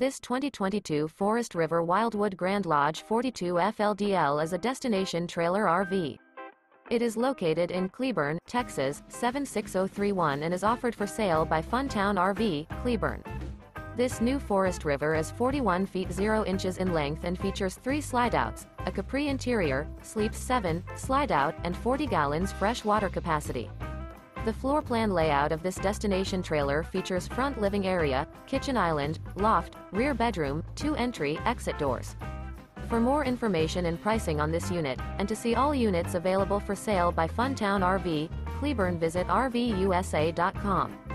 This 2022 Forest River Wildwood Grand Lodge 42 FLDL is a destination trailer RV. It is located in Cleburne, Texas 76031 and is offered for sale by Funtown RV, Cleburne. This new Forest River is 41 feet 0 inches in length and features three slideouts, a Capri interior, sleeps 7, slide out, and 40 gallons fresh water capacity. The floor plan layout of this destination trailer features front living area, kitchen island, loft, rear bedroom, two entry, exit doors. For more information and pricing on this unit, and to see all units available for sale by Funtown RV, Cleburne visit RVUSA.com.